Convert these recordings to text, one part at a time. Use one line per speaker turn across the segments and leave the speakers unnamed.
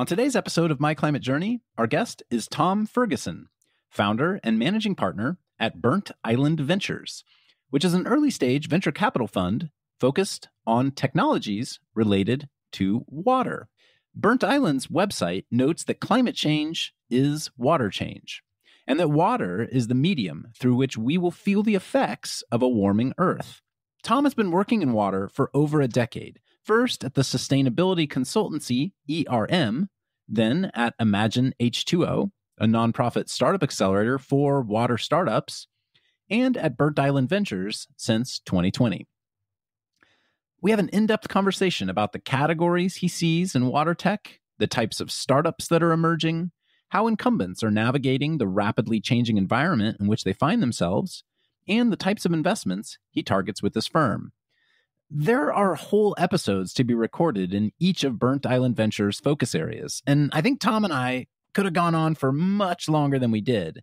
On today's episode of My Climate Journey, our guest is Tom Ferguson, founder and managing partner at Burnt Island Ventures, which is an early stage venture capital fund focused on technologies related to water. Burnt Island's website notes that climate change is water change, and that water is the medium through which we will feel the effects of a warming Earth. Tom has been working in water for over a decade first at the sustainability consultancy ERM, then at Imagine H2O, a nonprofit startup accelerator for water startups, and at Burnt Island Ventures since 2020. We have an in depth conversation about the categories he sees in water tech, the types of startups that are emerging, how incumbents are navigating the rapidly changing environment in which they find themselves, and the types of investments he targets with his firm. There are whole episodes to be recorded in each of Burnt Island Ventures' focus areas, and I think Tom and I could have gone on for much longer than we did.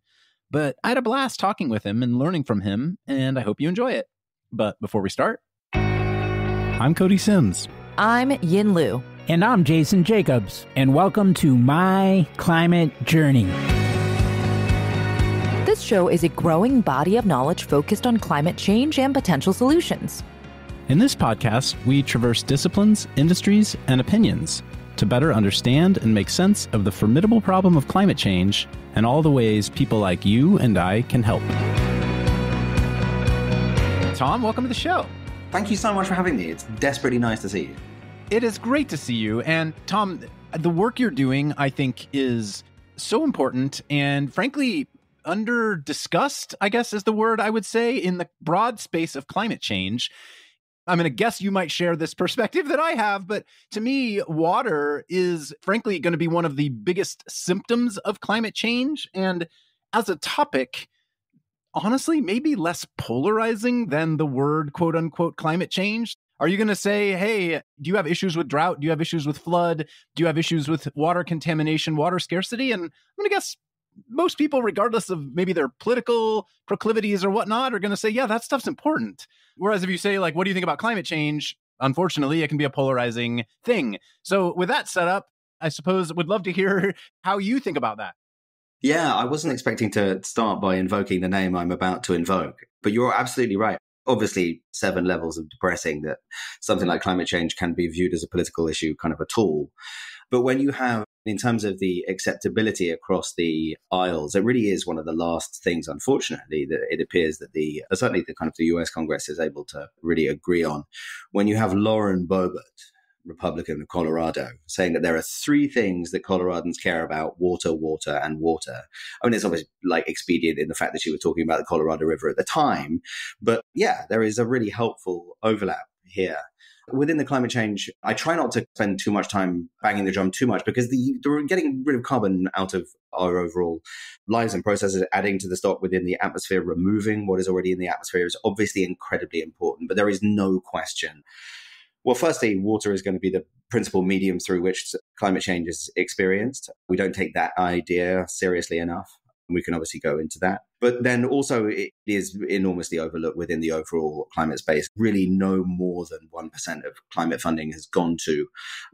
But I had a blast talking with him and learning from him, and I hope you enjoy it. But before we start, I'm Cody Simms.
I'm Yin Lu.
And I'm Jason Jacobs, and welcome to My Climate Journey.
This show is a growing body of knowledge focused on climate change and potential solutions.
In this podcast, we traverse disciplines, industries, and opinions to better understand and make sense of the formidable problem of climate change and all the ways people like you and I can help. Tom, welcome to the show.
Thank you so much for having me. It's desperately nice to see you.
It is great to see you. And Tom, the work you're doing, I think, is so important and frankly, under discussed, I guess is the word I would say, in the broad space of climate change. I'm going to guess you might share this perspective that I have, but to me, water is frankly going to be one of the biggest symptoms of climate change. And as a topic, honestly, maybe less polarizing than the word quote unquote climate change. Are you going to say, hey, do you have issues with drought? Do you have issues with flood? Do you have issues with water contamination, water scarcity? And I'm going to guess most people, regardless of maybe their political proclivities or whatnot, are going to say, yeah, that stuff's important. Whereas if you say, like, what do you think about climate change? Unfortunately, it can be a polarizing thing. So, with that set up, I suppose would love to hear how you think about that.
Yeah, I wasn't expecting to start by invoking the name I'm about to invoke, but you're absolutely right. Obviously, seven levels of depressing that something like climate change can be viewed as a political issue kind of at all. But when you have in terms of the acceptability across the aisles, it really is one of the last things, unfortunately, that it appears that the uh, certainly the kind of the US Congress is able to really agree on. When you have Lauren Boebert, Republican of Colorado, saying that there are three things that Coloradans care about water, water, and water. I mean, it's obviously like expedient in the fact that she was talking about the Colorado River at the time. But yeah, there is a really helpful overlap here. Within the climate change, I try not to spend too much time banging the drum too much because the, the getting rid of carbon out of our overall lives and processes, adding to the stock within the atmosphere, removing what is already in the atmosphere is obviously incredibly important. But there is no question. Well, firstly, water is going to be the principal medium through which climate change is experienced. We don't take that idea seriously enough. We can obviously go into that. But then also, it is enormously overlooked within the overall climate space. Really, no more than 1% of climate funding has gone to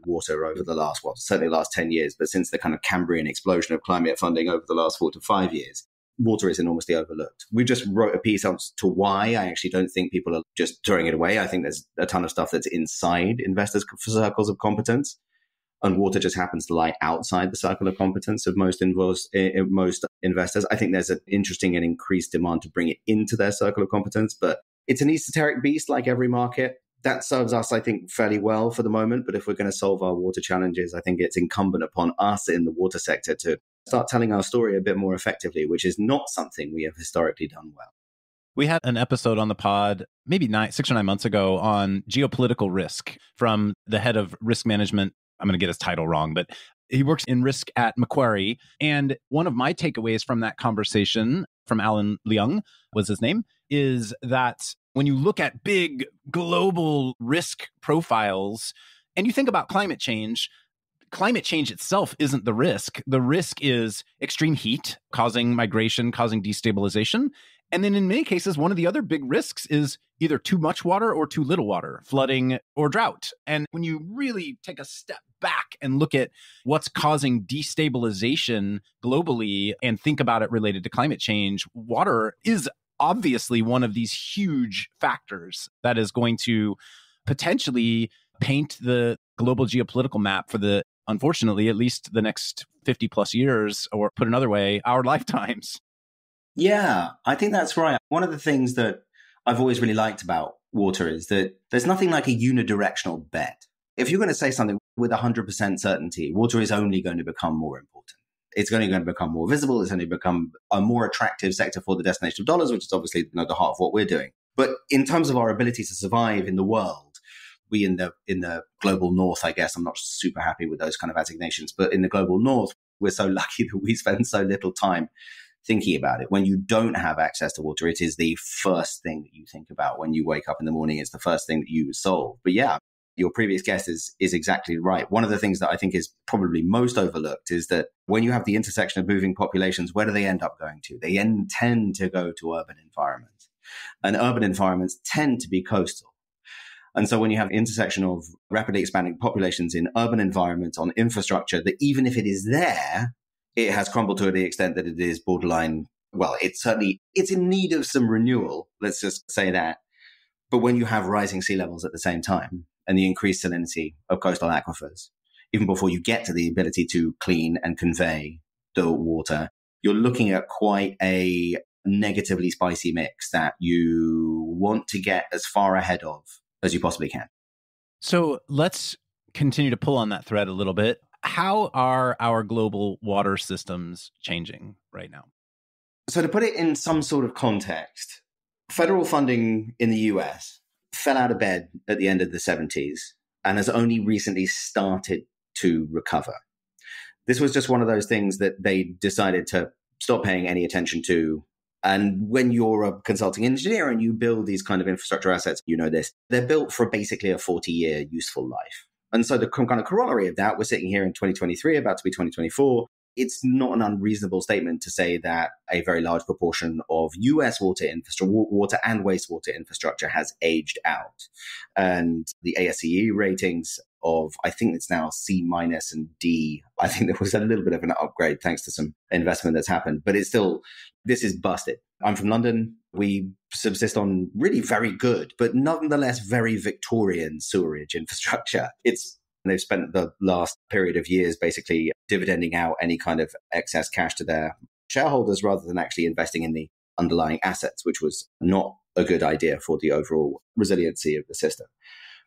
water over the last, well, certainly the last 10 years, but since the kind of Cambrian explosion of climate funding over the last four to five years. Water is enormously overlooked. We just wrote a piece on to why I actually don't think people are just throwing it away. I think there's a ton of stuff that's inside investors' circles of competence and water just happens to lie outside the circle of competence of most involves, eh, eh, most investors. I think there's an interesting and increased demand to bring it into their circle of competence, but it's an esoteric beast like every market. That serves us, I think, fairly well for the moment. But if we're going to solve our water challenges, I think it's incumbent upon us in the water sector to start telling our story a bit more effectively, which is not something we have historically done well.
We had an episode on the pod maybe nine, six or nine months ago on geopolitical risk from the head of risk management I'm going to get his title wrong, but he works in risk at Macquarie. And one of my takeaways from that conversation from Alan Leung was his name is that when you look at big global risk profiles and you think about climate change, climate change itself isn't the risk. The risk is extreme heat causing migration, causing destabilization. And then in many cases, one of the other big risks is either too much water or too little water, flooding or drought. And when you really take a step back and look at what's causing destabilization globally and think about it related to climate change, water is obviously one of these huge factors that is going to potentially paint the global geopolitical map for the unfortunately at least the next 50 plus years or put another way our lifetimes
yeah i think that's right. One of the things that i've always really liked about water is that there's nothing like a unidirectional bet if you're going to say something with 100% certainty water is only going to become more important. It's only going to become more visible it's only become a more attractive sector for the destination of dollars which is obviously you know, the heart of what we're doing. But in terms of our ability to survive in the world we in the in the global north, I guess, I'm not super happy with those kind of assignations, but in the global north, we're so lucky that we spend so little time thinking about it. When you don't have access to water, it is the first thing that you think about when you wake up in the morning. It's the first thing that you solve. But yeah, your previous guest is is exactly right. One of the things that I think is probably most overlooked is that when you have the intersection of moving populations, where do they end up going to? They end, tend to go to urban environments, and urban environments tend to be coastal. And so when you have intersection of rapidly expanding populations in urban environments on infrastructure that even if it is there, it has crumbled to the extent that it is borderline. Well, it's certainly, it's in need of some renewal. Let's just say that. But when you have rising sea levels at the same time and the increased salinity of coastal aquifers, even before you get to the ability to clean and convey the water, you're looking at quite a negatively spicy mix that you want to get as far ahead of as you possibly can.
So let's continue to pull on that thread a little bit. How are our global water systems changing right now?
So, to put it in some sort of context, federal funding in the US fell out of bed at the end of the 70s and has only recently started to recover. This was just one of those things that they decided to stop paying any attention to and when you're a consulting engineer and you build these kind of infrastructure assets, you know this, they're built for basically a 40 year useful life. And so the kind of corollary of that, we're sitting here in 2023, about to be 2024. It's not an unreasonable statement to say that a very large proportion of US water infrastructure, water and wastewater infrastructure has aged out. And the ASCE ratings of I think it's now C minus and D. I think there was a little bit of an upgrade thanks to some investment that's happened, but it's still this is busted. I'm from London. We subsist on really very good, but nonetheless very Victorian sewerage infrastructure. It's they've spent the last period of years basically dividending out any kind of excess cash to their shareholders rather than actually investing in the underlying assets, which was not a good idea for the overall resiliency of the system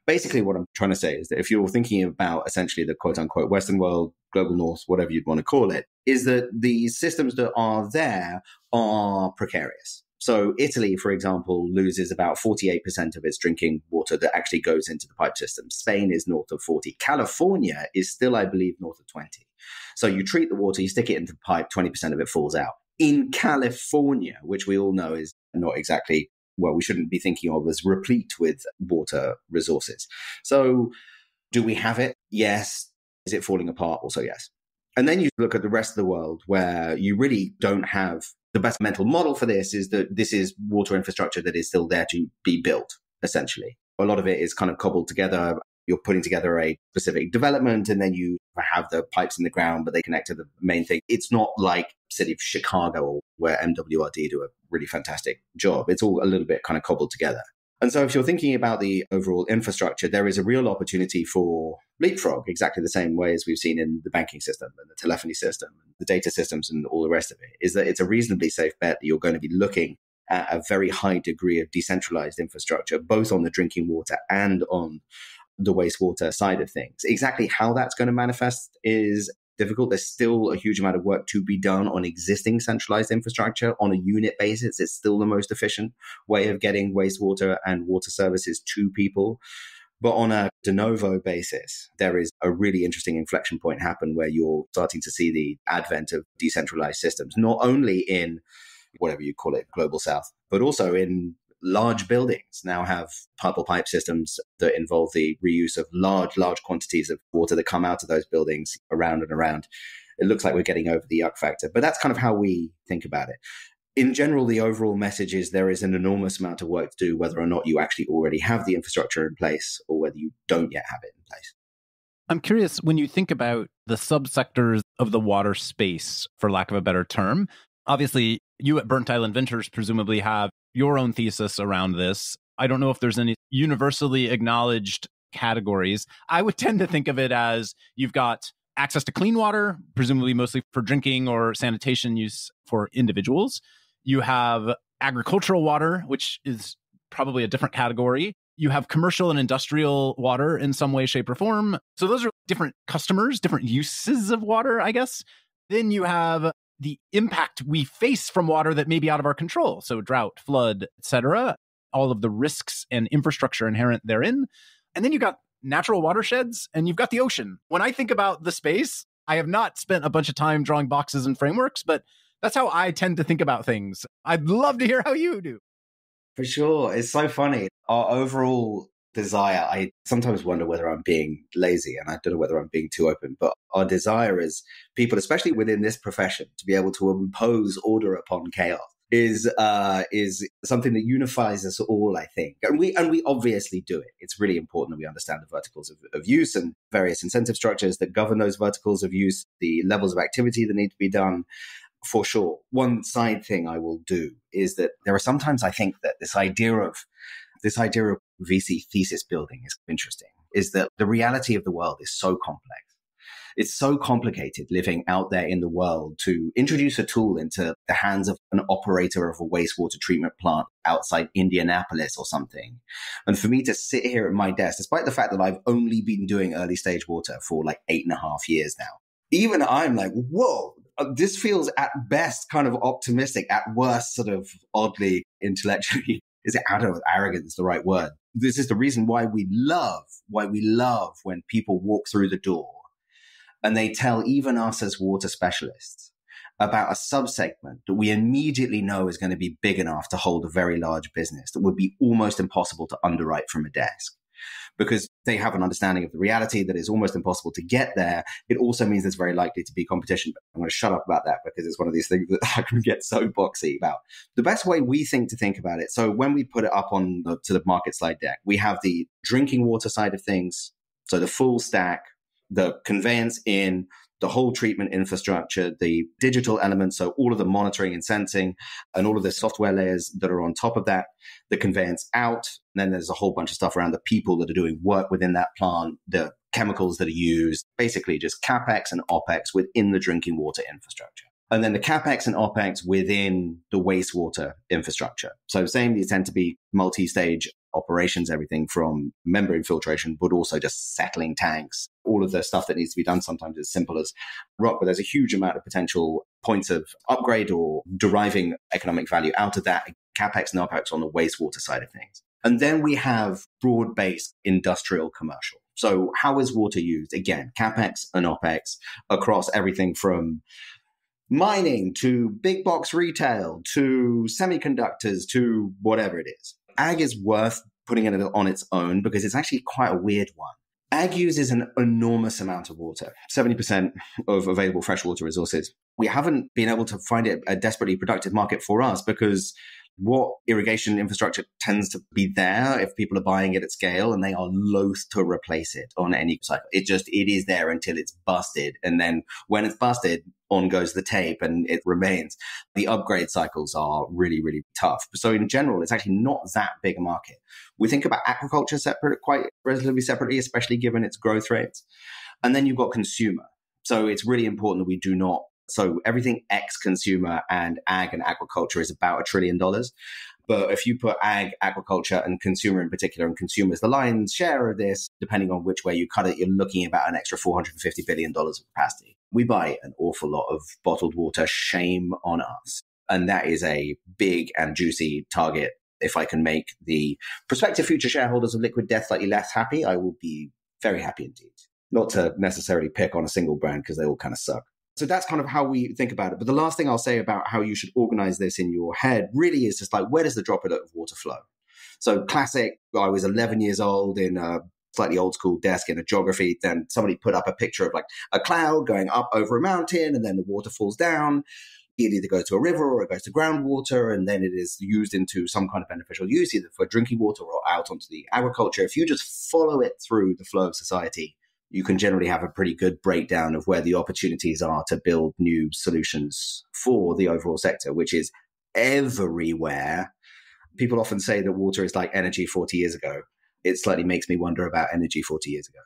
basically what I'm trying to say is that if you're thinking about essentially the quote unquote Western world, global north, whatever you'd want to call it, is that the systems that are there are precarious. So Italy, for example, loses about 48% of its drinking water that actually goes into the pipe system. Spain is north of 40. California is still, I believe, north of 20. So you treat the water, you stick it into the pipe, 20% of it falls out. In California, which we all know is not exactly well, we shouldn't be thinking of as replete with water resources. So, do we have it? Yes. Is it falling apart? Also, yes. And then you look at the rest of the world where you really don't have the best mental model for this is that this is water infrastructure that is still there to be built, essentially. A lot of it is kind of cobbled together you're putting together a specific development and then you have the pipes in the ground, but they connect to the main thing. It's not like city of Chicago or where MWRD do a really fantastic job. It's all a little bit kind of cobbled together. And so if you're thinking about the overall infrastructure, there is a real opportunity for leapfrog, exactly the same way as we've seen in the banking system and the telephony system, and the data systems and all the rest of it, is that it's a reasonably safe bet that you're going to be looking at a very high degree of decentralized infrastructure, both on the drinking water and on the wastewater side of things. Exactly how that's going to manifest is difficult. There's still a huge amount of work to be done on existing centralized infrastructure on a unit basis. It's still the most efficient way of getting wastewater and water services to people. But on a de novo basis, there is a really interesting inflection point happen where you're starting to see the advent of decentralized systems, not only in whatever you call it, global south, but also in large buildings now have purple pipe systems that involve the reuse of large, large quantities of water that come out of those buildings around and around. It looks like we're getting over the yuck factor, but that's kind of how we think about it. In general, the overall message is there is an enormous amount of work to do, whether or not you actually already have the infrastructure in place or whether you don't yet have it in place.
I'm curious when you think about the subsectors of the water space, for lack of a better term. Obviously, you at Burnt Island Ventures presumably have your own thesis around this. I don't know if there's any universally acknowledged categories. I would tend to think of it as you've got access to clean water, presumably mostly for drinking or sanitation use for individuals. You have agricultural water, which is probably a different category. You have commercial and industrial water in some way, shape, or form. So those are different customers, different uses of water, I guess. Then you have the impact we face from water that may be out of our control. So drought, flood, etc. All of the risks and infrastructure inherent therein. And then you've got natural watersheds and you've got the ocean. When I think about the space, I have not spent a bunch of time drawing boxes and frameworks, but that's how I tend to think about things. I'd love to hear how you do.
For sure. It's so funny. Our overall desire, I sometimes wonder whether I'm being lazy and I don't know whether I'm being too open, but our desire is people, especially within this profession, to be able to impose order upon chaos is uh is something that unifies us all i think and we and we obviously do it it's really important that we understand the verticals of, of use and various incentive structures that govern those verticals of use the levels of activity that need to be done for sure. One side thing I will do is that there are sometimes I think that this idea of this idea of VC thesis building is interesting. Is that the reality of the world is so complex. It's so complicated living out there in the world to introduce a tool into the hands of an operator of a wastewater treatment plant outside Indianapolis or something. And for me to sit here at my desk, despite the fact that I've only been doing early stage water for like eight and a half years now, even I'm like, whoa, Uh, this feels at best kind of optimistic, at worst sort of oddly intellectually. Is it out of arrogance the right word? This is the reason why we love, why we love when people walk through the door and they tell even us as water specialists about a subsegment that we immediately know is going to be big enough to hold a very large business that would be almost impossible to underwrite from a desk because they have an understanding of the reality that is almost impossible to get there. It also means there's very likely to be competition. But I'm going to shut up about that because it's one of these things that I can get so boxy about. The best way we think to think about it. So when we put it up on the, to the market slide deck, we have the drinking water side of things. So the full stack, the conveyance in, the whole treatment infrastructure, the digital elements, so all of the monitoring and sensing, and all of the software layers that are on top of that, the conveyance out. And then there's a whole bunch of stuff around the people that are doing work within that plant, the chemicals that are used, basically just capex and opex within the drinking water infrastructure. And then the capex and opex within the wastewater infrastructure. So same, these tend to be multi-stage operations, everything from membrane filtration, but also just settling tanks, all of the stuff that needs to be done. Sometimes as simple as rock, but there's a huge amount of potential points of upgrade or deriving economic value out of that. CapEx and OpEx on the wastewater side of things. And then we have broad based industrial commercial. So how is water used? Again, CapEx and OpEx across everything from mining to big box retail to semiconductors to whatever it is ag is worth putting it on its own because it's actually quite a weird one. Ag uses an enormous amount of water, 70% of available freshwater resources. We haven't been able to find it a desperately productive market for us because what irrigation infrastructure tends to be there if people are buying it at scale and they are loath to replace it on any cycle. It just, it is there until it's busted. And then when it's busted, on goes the tape and it remains. The upgrade cycles are really, really tough. So in general, it's actually not that big a market. We think about aquaculture separate, quite relatively separately, especially given its growth rates. And then you've got consumer. So it's really important that we do not so everything ex consumer and ag and agriculture is about a trillion dollars. But if you put ag, aquaculture, and consumer in particular, and consumers the lion's share of this, depending on which way you cut it, you're looking about an extra $450 billion of capacity. We buy an awful lot of bottled water. Shame on us. And that is a big and juicy target. If I can make the prospective future shareholders of Liquid Death slightly less happy, I will be very happy indeed. Not to necessarily pick on a single brand because they all kind of suck. So that's kind of how we think about it. But the last thing I'll say about how you should organize this in your head really is just like, where does the droplet of water flow? So classic, I was 11 years old in a slightly old school desk in a geography. Then somebody put up a picture of like a cloud going up over a mountain and then the water falls down. it either goes to a river or it goes to groundwater and then it is used into some kind of beneficial use, either for drinking water or out onto the agriculture. If you just follow it through the flow of society, you can generally have a pretty good breakdown of where the opportunities are to build new solutions for the overall sector, which is everywhere. People often say that water is like energy 40 years ago. It slightly makes me wonder about energy 40 years ago.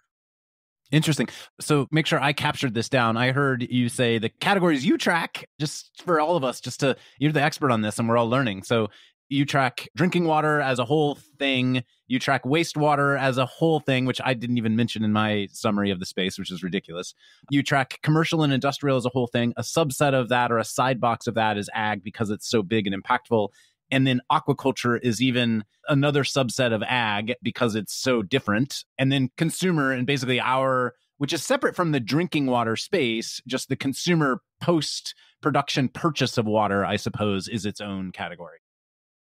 Interesting. So make sure I captured this down. I heard you say the categories you track, just for all of us, just to, you're the expert on this and we're all learning. So you track drinking water as a whole thing. You track wastewater as a whole thing, which I didn't even mention in my summary of the space, which is ridiculous. You track commercial and industrial as a whole thing. A subset of that or a side box of that is ag because it's so big and impactful. And then aquaculture is even another subset of ag because it's so different. And then consumer and basically our, which is separate from the drinking water space, just the consumer post production purchase of water, I suppose, is its own category.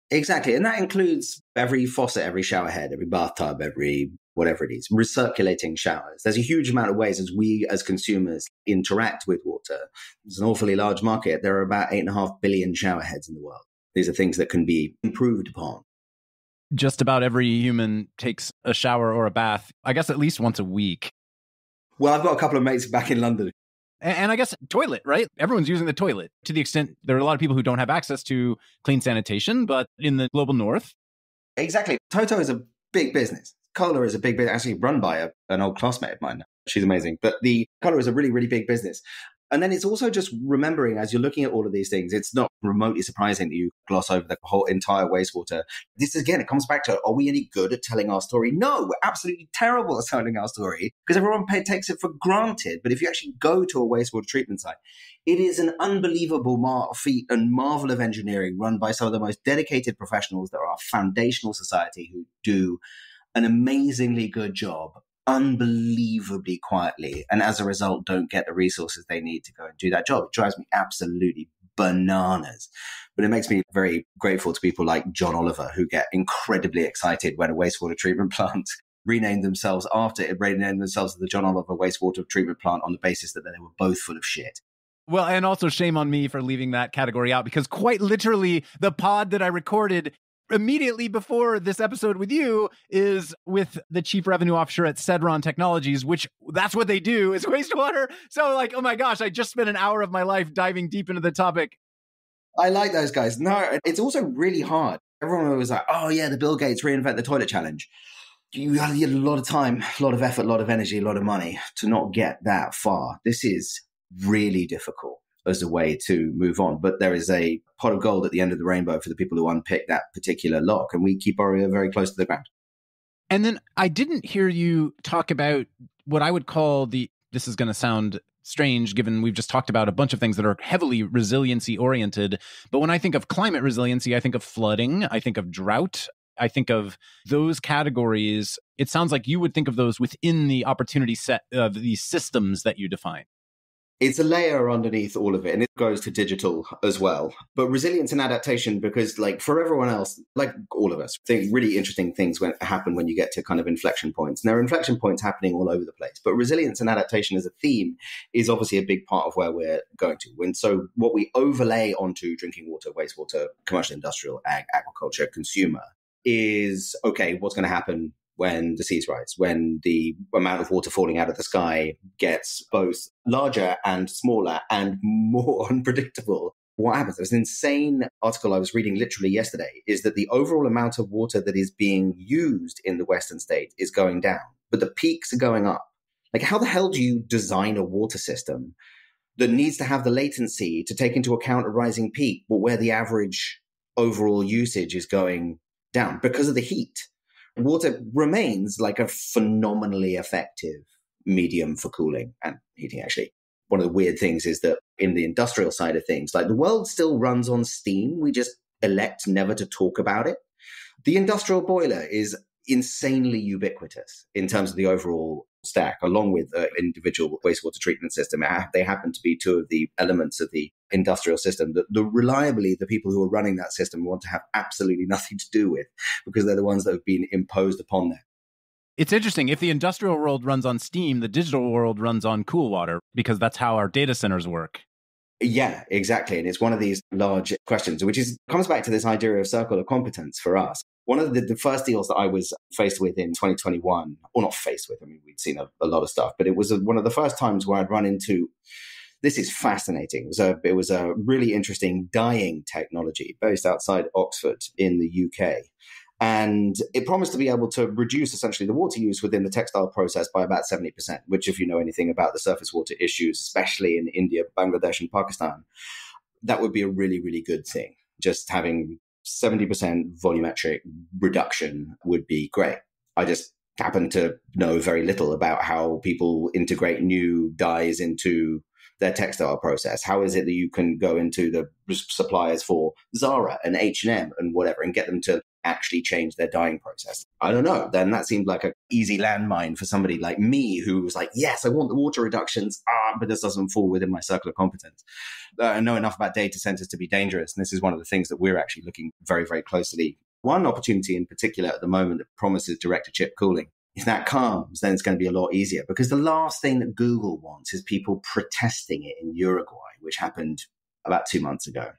Exactly. And that includes every faucet, every shower head, every bathtub, every whatever it is, recirculating showers. There's a huge amount of ways as we as consumers interact with water. It's an awfully large market. There are about eight and a half billion shower heads in the world. These are things that can be improved upon.
Just about every human takes a shower or a bath, I guess at least once a week.
Well, I've got a couple of mates back in London.
And I guess toilet, right? Everyone's using the toilet to the extent there are a lot of people who don't have access to clean sanitation, but in the global north.
Exactly. Toto is a big business. Kohler is a big business, actually run by a, an old classmate of mine. She's amazing. But the Kohler is a really, really big business. And then it's also just remembering as you're looking at all of these things, it's not remotely surprising that you gloss over the whole entire wastewater. This again, it comes back to are we any good at telling our story? No, we're absolutely terrible at telling our story because everyone pay, takes it for granted. But if you actually go to a wastewater treatment site, it is an unbelievable mar- feat and marvel of engineering run by some of the most dedicated professionals that are our foundational society who do an amazingly good job unbelievably quietly and as a result don't get the resources they need to go and do that job. It drives me absolutely bananas. But it makes me very grateful to people like John Oliver who get incredibly excited when a wastewater treatment plant renamed themselves after it, renamed themselves the John Oliver wastewater treatment plant on the basis that they were both full of shit.
Well, and also shame on me for leaving that category out because quite literally the pod that I recorded immediately before this episode with you is with the chief revenue officer at Sedron Technologies, which that's what they do is wastewater. So like, oh my gosh, I just spent an hour of my life diving deep into the topic.
I like those guys. No, it's also really hard. Everyone was like, oh yeah, the Bill Gates reinvent the toilet challenge. You had a lot of time, a lot of effort, a lot of energy, a lot of money to not get that far. This is really difficult as a way to move on. But there is a pot of gold at the end of the rainbow for the people who unpick that particular lock, and we keep Oria very close to the ground.
And then I didn't hear you talk about what I would call the. This is going to sound strange given we've just talked about a bunch of things that are heavily resiliency oriented. But when I think of climate resiliency, I think of flooding, I think of drought, I think of those categories. It sounds like you would think of those within the opportunity set uh, of these systems that you define
it's a layer underneath all of it and it goes to digital as well. But resilience and adaptation because like for everyone else like all of us think really interesting things when happen when you get to kind of inflection points. And there are inflection points happening all over the place but resilience and adaptation as a theme is obviously a big part of where we're going to. And so what we overlay onto drinking water wastewater commercial industrial ag aquaculture consumer is okay what's going to happen when the seas rise, when the amount of water falling out of the sky gets both larger and smaller and more unpredictable. What happens? There's an insane article I was reading literally yesterday is that the overall amount of water that is being used in the Western state is going down, but the peaks are going up. Like, how the hell do you design a water system that needs to have the latency to take into account a rising peak, but where the average overall usage is going down because of the heat? Water remains like a phenomenally effective medium for cooling and heating, actually. One of the weird things is that in the industrial side of things, like the world still runs on steam. We just elect never to talk about it. The industrial boiler is insanely ubiquitous in terms of the overall stack, along with the individual wastewater treatment system. They happen to be two of the elements of the industrial system that the reliably the people who are running that system want to have absolutely nothing to do with because they're the ones that have been imposed upon them.
It's interesting. If the industrial world runs on steam, the digital world runs on cool water because that's how our data centers work.
Yeah, exactly. And it's one of these large questions, which is comes back to this idea of circle of competence for us. One of the, the first deals that I was faced with in 2021, or not faced with, I mean, we'd seen a, a lot of stuff, but it was a, one of the first times where I'd run into this is fascinating. It was, a, it was a really interesting dyeing technology based outside Oxford in the UK. And it promised to be able to reduce essentially the water use within the textile process by about 70%, which, if you know anything about the surface water issues, especially in India, Bangladesh, and Pakistan, that would be a really, really good thing. Just having 70% volumetric reduction would be great. I just happen to know very little about how people integrate new dyes into their textile process? How is it that you can go into the suppliers for Zara and H and M and whatever and get them to actually change their dyeing process? I don't know. Then that seemed like an easy landmine for somebody like me who was like, yes, I want the water reductions, ah, but this doesn't fall within my circle of competence. Uh, I know enough about data centers to be dangerous, and this is one of the things that we're actually looking very, very closely. One opportunity in particular at the moment that promises direct to chip cooling if that comes, then it's going to be a lot easier because the last thing that Google wants is people protesting it in Uruguay, which happened about two months ago.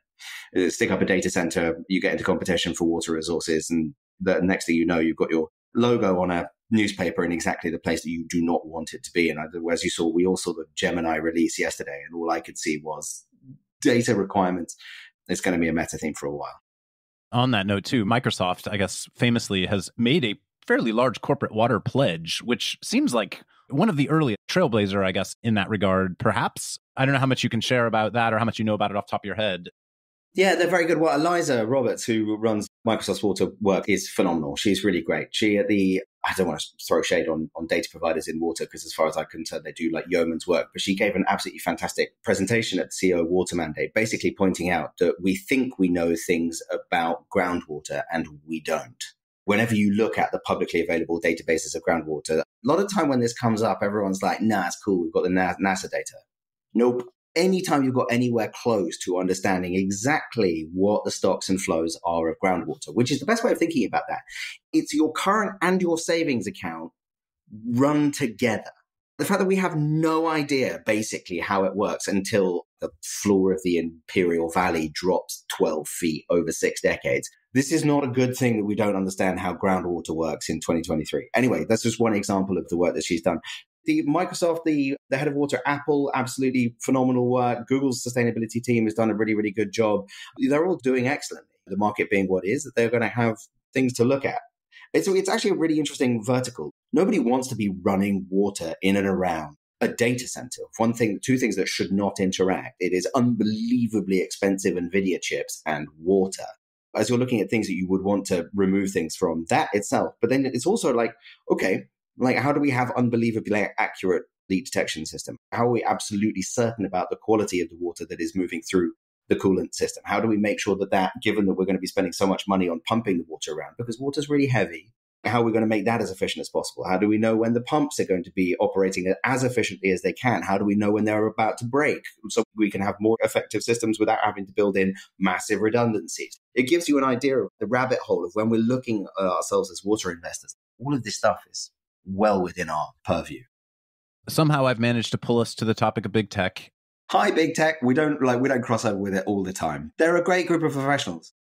Uh, stick up a data center, you get into competition for water resources, and the next thing you know, you've got your logo on a newspaper in exactly the place that you do not want it to be. And as you saw, we all saw the Gemini release yesterday, and all I could see was data requirements. It's going to be a meta theme for a while.
On that note, too, Microsoft, I guess, famously has made a fairly large corporate water pledge, which seems like one of the early trailblazer, I guess, in that regard, perhaps. I don't know how much you can share about that or how much you know about it off top of your head.
Yeah, they're very good. Well, Eliza Roberts, who runs Microsoft's Water Work, is phenomenal. She's really great. She at the I don't want to throw shade on, on data providers in water because, as far as I'm concerned, they do like yeoman's work. But she gave an absolutely fantastic presentation at the CEO Water Mandate, basically pointing out that we think we know things about groundwater and we don't whenever you look at the publicly available databases of groundwater, a lot of time when this comes up, everyone's like, nah, it's cool. We've got the NASA data. Nope. Anytime you've got anywhere close to understanding exactly what the stocks and flows are of groundwater, which is the best way of thinking about that, it's your current and your savings account run together. The fact that we have no idea basically how it works until the floor of the Imperial Valley drops 12 feet over six decades this is not a good thing that we don't understand how groundwater works in 2023. Anyway, that's just one example of the work that she's done. The Microsoft, the, the head of water, Apple, absolutely phenomenal work. Google's sustainability team has done a really, really good job. They're all doing excellently. The market being what is, that they're going to have things to look at. It's, it's actually a really interesting vertical. Nobody wants to be running water in and around a data center. One thing, two things that should not interact. It is unbelievably expensive NVIDIA chips and water as you're looking at things that you would want to remove things from that itself. But then it's also like, okay, like how do we have unbelievably accurate leak detection system? How are we absolutely certain about the quality of the water that is moving through the coolant system? How do we make sure that that, given that we're going to be spending so much money on pumping the water around, because water is really heavy, how are we going to make that as efficient as possible? How do we know when the pumps are going to be operating as efficiently as they can? How do we know when they're about to break so we can have more effective systems without having to build in massive redundancies? It gives you an idea of the rabbit hole of when we're looking at ourselves as water investors. All of this stuff is well within our purview.
Somehow I've managed to pull us to the topic of big tech.
Hi, big tech. We don't like we don't cross over with it all the time. They're a great group of professionals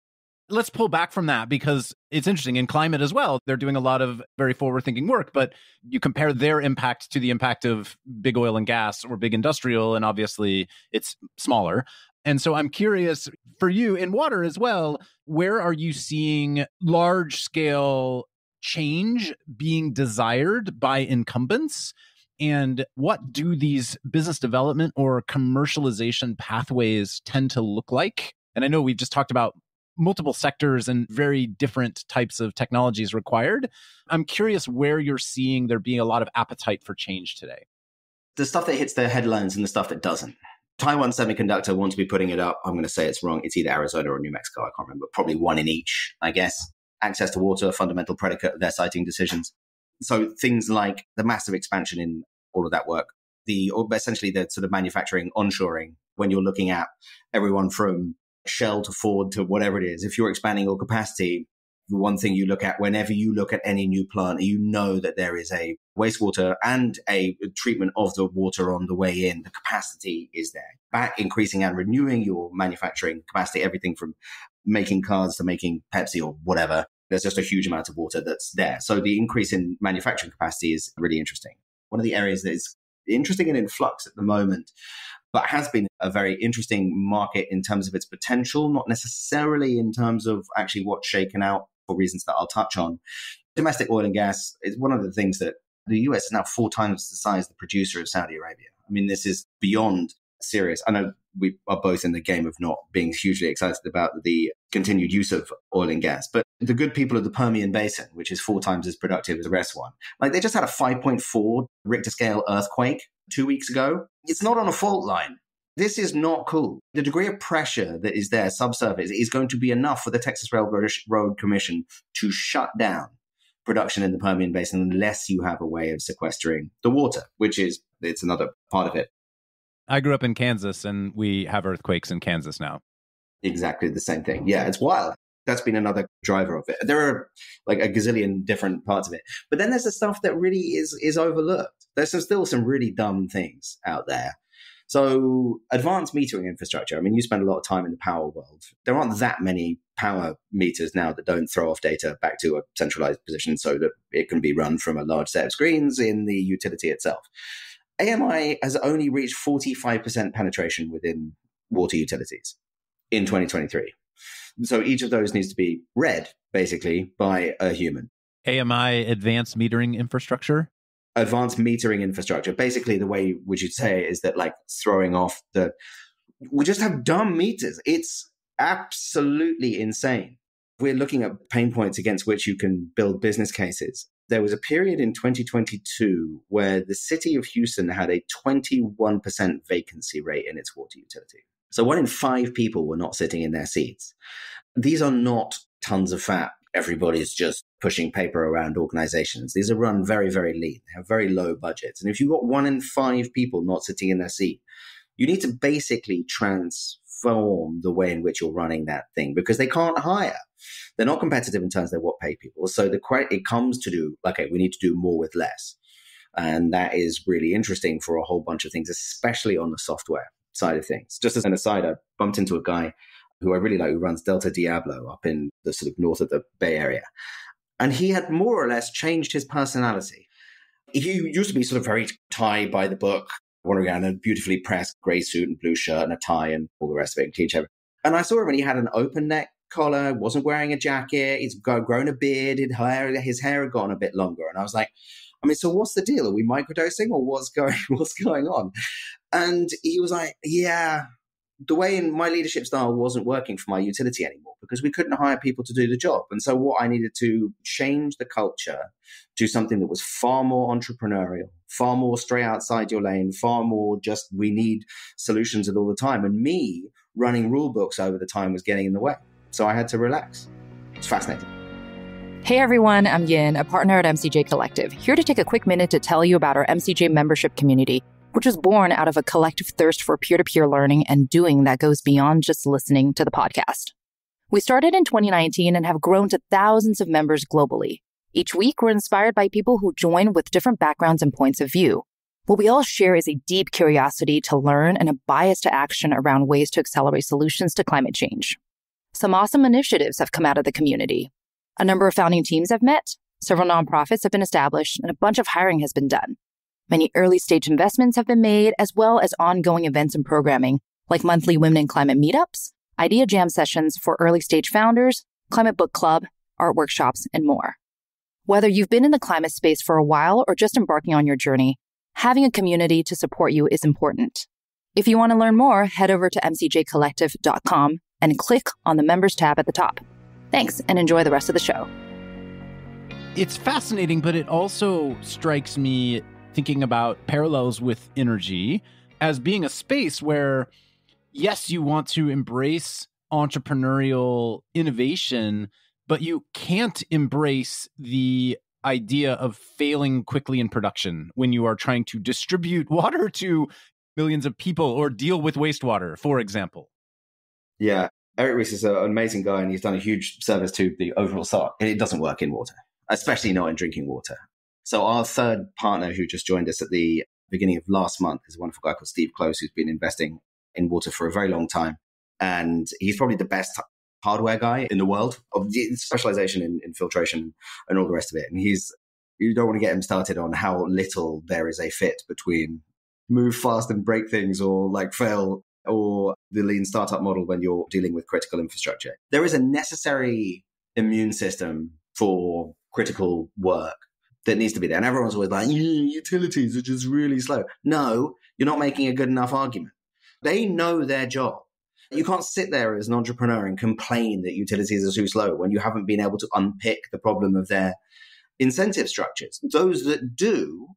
let's pull back from that because it's interesting in climate as well. They're doing a lot of very forward thinking work, but you compare their impact to the impact of big oil and gas or big industrial, and obviously it's smaller. And so I'm curious for you in water as well, where are you seeing large scale change being desired by incumbents? And what do these business development or commercialization pathways tend to look like? And I know we've just talked about multiple sectors and very different types of technologies required. I'm curious where you're seeing there being a lot of appetite for change today.
The stuff that hits the headlines and the stuff that doesn't. Taiwan Semiconductor want to be putting it up. I'm going to say it's wrong. It's either Arizona or New Mexico. I can't remember. Probably one in each, I guess. Access to water, fundamental predicate of their siting decisions. So things like the massive expansion in all of that work, the essentially the sort of manufacturing onshoring when you're looking at everyone from Shell to Ford to whatever it is, if you're expanding your capacity, the one thing you look at whenever you look at any new plant, you know that there is a wastewater and a treatment of the water on the way in. The capacity is there. Back increasing and renewing your manufacturing capacity, everything from making cars to making Pepsi or whatever. There's just a huge amount of water that's there. So the increase in manufacturing capacity is really interesting. One of the areas that is interesting and in flux at the moment but has been a very interesting market in terms of its potential, not necessarily in terms of actually what's shaken out for reasons that I'll touch on. Domestic oil and gas is one of the things that the US is now four times the size of the producer of Saudi Arabia. I mean, this is beyond serious. I know we are both in the game of not being hugely excited about the continued use of oil and gas, but the good people of the Permian Basin, which is four times as productive as the rest one, like they just had a 5.4 Richter scale earthquake two weeks ago. It's not on a fault line. This is not cool. The degree of pressure that is there subsurface is going to be enough for the Texas Railroad Road Commission to shut down production in the Permian Basin unless you have a way of sequestering the water, which is it's another part of it.
I grew up in Kansas and we have earthquakes in Kansas now.
Exactly the same thing. Yeah, it's wild. That's been another driver of it. There are like a gazillion different parts of it. But then there's the stuff that really is is overlooked. There's some, still some really dumb things out there so advanced metering infrastructure. I mean, you spend a lot of time in the power world. There aren't that many power meters now that don't throw off data back to a centralized position so that it can be run from a large set of screens in the utility itself. AMI has only reached 45% penetration within water utilities in 2023. So each of those needs to be read basically by a human.
AMI advanced metering infrastructure?
advanced metering infrastructure. Basically, the way would you say is that like throwing off the we just have dumb meters. It's absolutely insane. We're looking at pain points against which you can build business cases. There was a period in 2022 where the city of Houston had a 21% vacancy rate in its water utility. So one in five people were not sitting in their seats. These are not tons of fat everybody's just pushing paper around organizations. These are run very, very lean. They have very low budgets. And if you've got one in five people not sitting in their seat, you need to basically transform the way in which you're running that thing because they can't hire. They're not competitive in terms of what pay people. So the it comes to do, okay, we need to do more with less. And that is really interesting for a whole bunch of things, especially on the software side of things. Just as an aside, I bumped into a guy who I really like, who runs Delta Diablo up in the sort of north of the Bay Area. And he had more or less changed his personality. He used to be sort of very tie by the book, wandering around in a beautifully pressed grey suit and blue shirt and a tie and all the rest of it, and. And I saw him and he had an open neck collar, wasn't wearing a jacket, he's grown a beard, his hair, his hair had gone a bit longer. And I was like, I mean, so what's the deal? Are we microdosing or what's going what's going on? And he was like, Yeah, the way in my leadership style wasn't working for my utility anymore because we couldn't hire people to do the job. And so what I needed to change the culture to something that was far more entrepreneurial, far more stray outside your lane, far more just we need solutions at all the time. And me running rule books over the time was getting in the way. So I had to relax. It's fascinating.
Hey everyone, I'm Yin, a partner at MCJ Collective, here to take a quick minute to tell you about our MCJ membership community which was born out of a collective thirst for peer to peer learning and doing that goes beyond just listening to the podcast. We started in 2019 and have grown to thousands of members globally. Each week, we're inspired by people who join with different backgrounds and points of view. What we all share is a deep curiosity to learn and a bias to action around ways to accelerate solutions to climate change. Some awesome initiatives have come out of the community. A number of founding teams have met, several nonprofits have been established, and a bunch of hiring has been done. Many early stage investments have been made, as well as ongoing events and programming, like monthly Women in Climate meetups, idea jam sessions for early stage founders, climate book club, art workshops, and more. Whether you've been in the climate space for a while or just embarking on your journey, having a community to support you is important. If you want to learn more, head over to mcjcollective.com and click on the members tab at the top. Thanks and enjoy the rest of the show.
It's fascinating, but it also strikes me thinking about parallels with energy as being a space where, yes, you want to embrace entrepreneurial innovation, but you can't embrace the idea of failing quickly in production when you are trying to distribute water to millions of people or deal with wastewater, for example.
Yeah. Eric Ries is an amazing guy and he's done a huge service to the overall SART. It doesn't work in water, especially not in drinking water. So our third partner who just joined us at the beginning of last month is a wonderful guy called Steve Close, who's been investing in water for a very long time. And he's probably the best hardware guy in the world of specialization in, in filtration and all the rest of it. And he's, you don't want to get him started on how little there is a fit between move fast and break things or like fail or the lean startup model when you're dealing with critical infrastructure. There is a necessary immune system for critical work that needs to be there. And everyone's always like, utilities are just really slow. No, you're not making a good enough argument. They know their job. You can't sit there as an entrepreneur and complain that utilities are too slow when you haven't been able to unpick the problem of their incentive structures. Those that do,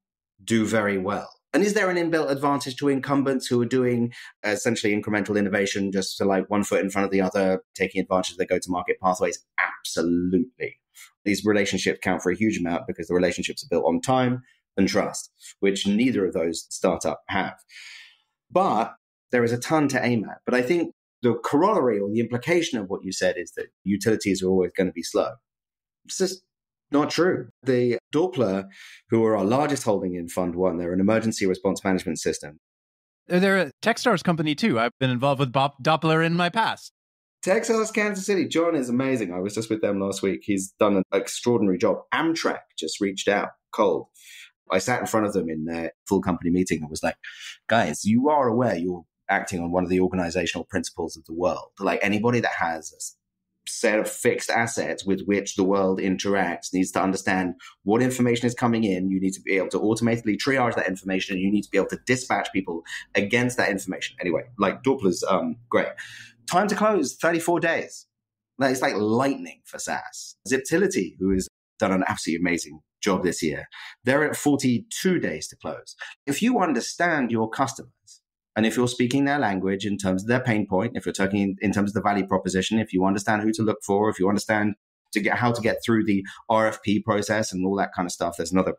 do very well. And is there an inbuilt advantage to incumbents who are doing essentially incremental innovation just to like one foot in front of the other, taking advantage of their go to market pathways? Absolutely. These relationships count for a huge amount because the relationships are built on time and trust, which neither of those startup have. But there is a ton to aim at. But I think the corollary or the implication of what you said is that utilities are always going to be slow. It's just not true. The Doppler, who are our largest holding in Fund One, they're an emergency response management system.
They're a Techstars company too. I've been involved with Bob Doppler in my past.
Texas, Kansas City. John is amazing. I was just with them last week. He's done an extraordinary job. Amtrak just reached out cold. I sat in front of them in their full company meeting and was like, guys, you are aware you're acting on one of the organizational principles of the world. Like anybody that has a set of fixed assets with which the world interacts needs to understand what information is coming in. You need to be able to automatically triage that information and you need to be able to dispatch people against that information. Anyway, like Doppler's um, great. Time to close, 34 days. It's like lightning for SaaS. Ziptility, who has done an absolutely amazing job this year, they're at 42 days to close. If you understand your customers, and if you're speaking their language in terms of their pain point, if you're talking in terms of the value proposition, if you understand who to look for, if you understand to get how to get through the RFP process and all that kind of stuff, there's another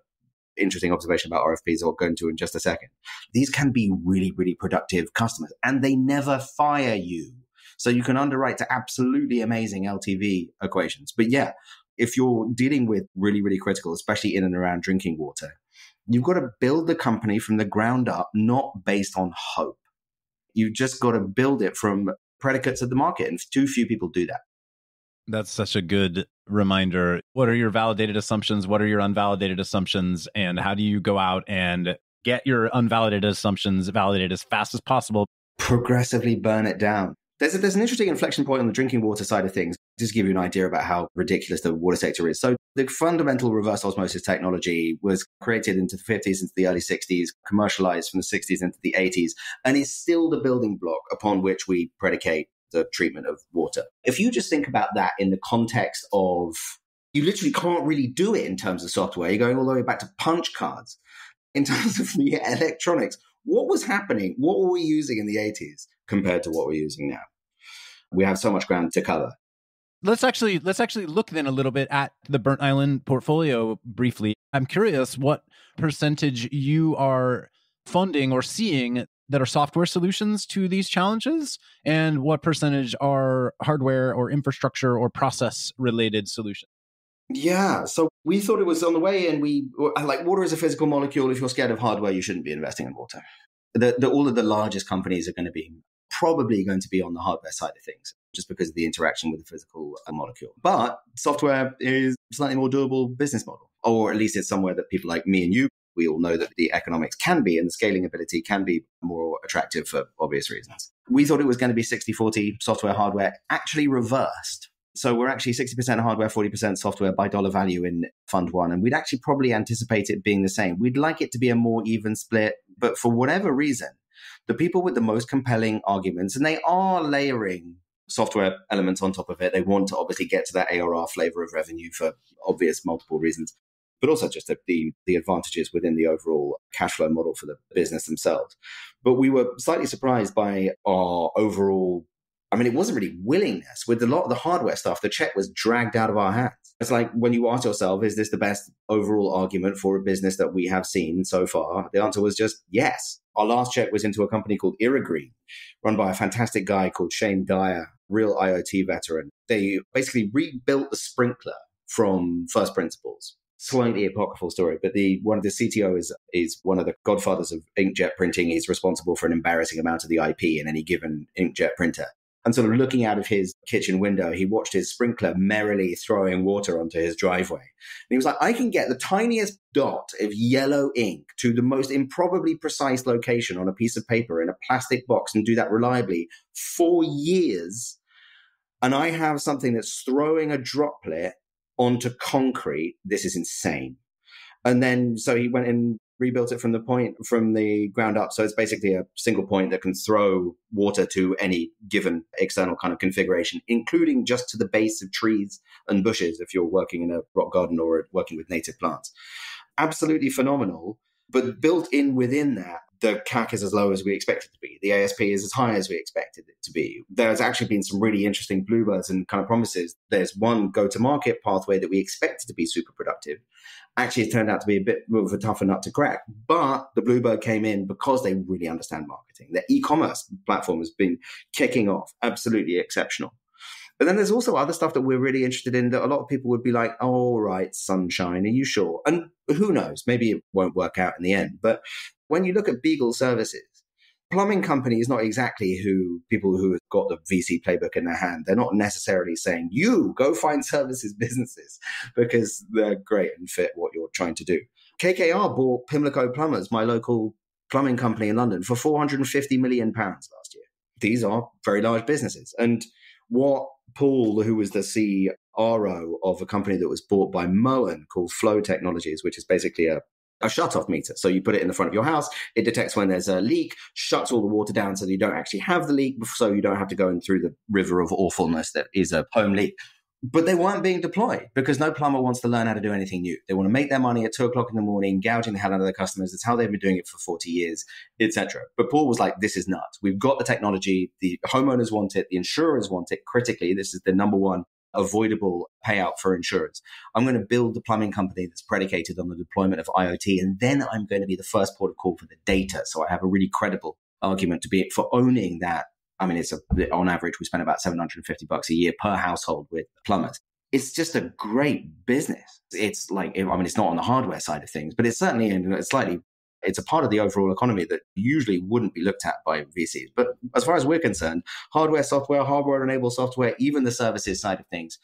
interesting observation about RFPs I'll go into in just a second. These can be really, really productive customers and they never fire you. So you can underwrite to absolutely amazing LTV equations. But yeah, if you're dealing with really, really critical, especially in and around drinking water, you've got to build the company from the ground up, not based on hope. You've just got to build it from predicates of the market. And too few people do that.
That's such a good reminder. What are your validated assumptions? What are your unvalidated assumptions? And how do you go out and get your unvalidated assumptions validated as fast as possible?
Progressively burn it down. There's, a, there's an interesting inflection point on the drinking water side of things, just to give you an idea about how ridiculous the water sector is. So, the fundamental reverse osmosis technology was created into the 50s, into the early 60s, commercialized from the 60s into the 80s, and is still the building block upon which we predicate the treatment of water. If you just think about that in the context of you literally can't really do it in terms of software. You're going all the way back to punch cards. In terms of the electronics, what was happening? What were we using in the 80s compared to what we're using now? we have so much ground to cover.
Let's actually let's actually look then a little bit at the Burnt Island portfolio briefly. I'm curious what percentage you are funding or seeing that are software solutions to these challenges and what percentage are hardware or infrastructure or process related solutions.
Yeah, so we thought it was on the way, and we uh, like water is a physical molecule. If you're scared of hardware, you shouldn't be investing in water. The, the, all of the largest companies are going to be probably going to be on the hardware side of things just because of the interaction with the physical uh, molecule. But software is slightly more doable business model, or at least it's somewhere that people like me and you, we all know that the economics can be and the scaling ability can be more attractive for obvious reasons. We thought it was going to be 60 40 software hardware, actually reversed. So we're actually 60% hardware, 40% software by dollar value in Fund One. And we'd actually probably anticipate it being the same. We'd like it to be a more even split, but for whatever reason, the people with the most compelling arguments, and they are layering software elements on top of it. They want to obviously get to that ARR flavor of revenue for obvious multiple reasons, but also just the, the advantages within the overall cash flow model for the business themselves. But we were slightly surprised by our overall I mean, it wasn't really willingness. With a lot of the hardware stuff, the check was dragged out of our hands. It's like when you ask yourself, is this the best overall argument for a business that we have seen so far? The answer was just yes. Our last check was into a company called Irrigreen, run by a fantastic guy called Shane Dyer. real IoT veteran. They basically rebuilt the sprinkler from first principles. Slightly apocryphal story, but the one of the CTO is is one of the godfathers of inkjet printing. He's responsible for an embarrassing amount of the IP in any given inkjet printer. And sort of looking out of his kitchen window, he watched his sprinkler merrily throwing water onto his driveway. And he was like, I can get the tiniest dot of yellow ink to the most improbably precise location on a piece of paper in a plastic box and do that reliably for years. And I have something that's throwing a droplet onto concrete. This is insane. And then, so he went and rebuilt it from the point from the ground up. So it's basically a single point that can throw water to any given external kind of configuration, including just to the base of trees and bushes if you're working in a rock garden or working with native plants. Absolutely phenomenal. But built in within that the CAC is as low as we expected it to be. The ASP is as high as we expected it to be. There's actually been some really interesting bluebirds and kind of promises. There's one go to market pathway that we expected to be super productive. Actually, it turned out to be a bit of a tougher nut to crack. But the bluebird came in because they really understand marketing. Their e commerce platform has been kicking off, absolutely exceptional. But then there's also other stuff that we're really interested in that a lot of people would be like, all right, sunshine, are you sure? And who knows? Maybe it won't work out in the end. But when you look at Beagle Services, plumbing company is not exactly who people who have got the VC playbook in their hand. They're not necessarily saying, you go find services businesses because they're great and fit what you're trying to do. KKR bought Pimlico Plumbers, my local plumbing company in London, for 450 million pounds last year. These are very large businesses. And what Paul, who was the CRO of a company that was bought by Moen called Flo Technologies, which is basically a a shut off meter. So you put it in the front of your house, it detects when there's a leak, shuts all the water down so that you don't actually have the leak, so you don't have to go in through the river of awfulness that is a home leak. But they weren't being deployed because no plumber wants to learn how to do anything new. They want to make their money at two o'clock in the morning, gouging the hell out of their customers. It's how they've been doing it for 40 years, etc. But Paul was like, this is nuts. We've got the technology. The homeowners want it. The insurers want it. Critically, this is the number one avoidable payout for insurance. I'm going to build the plumbing company that's predicated on the deployment of IoT, and then I'm going to be the first port of call for the data. So I have a really credible argument to be for owning that I mean, it's a, on average, we spend about 750 bucks a year per household with plumbers. It's just a great business. It's like, I mean, it's not on the hardware side of things, but it's certainly in slightly, it's a part of the overall economy that usually wouldn't be looked at by VCs. But as far as we're concerned, hardware, software, hardware enabled software, even the services side of things,